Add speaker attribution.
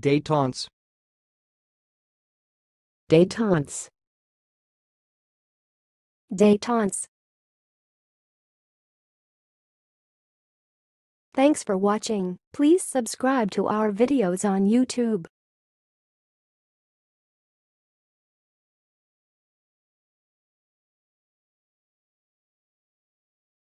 Speaker 1: Détente.
Speaker 2: Détente.
Speaker 3: Détente. Thanks for watching. Please subscribe to our videos on YouTube.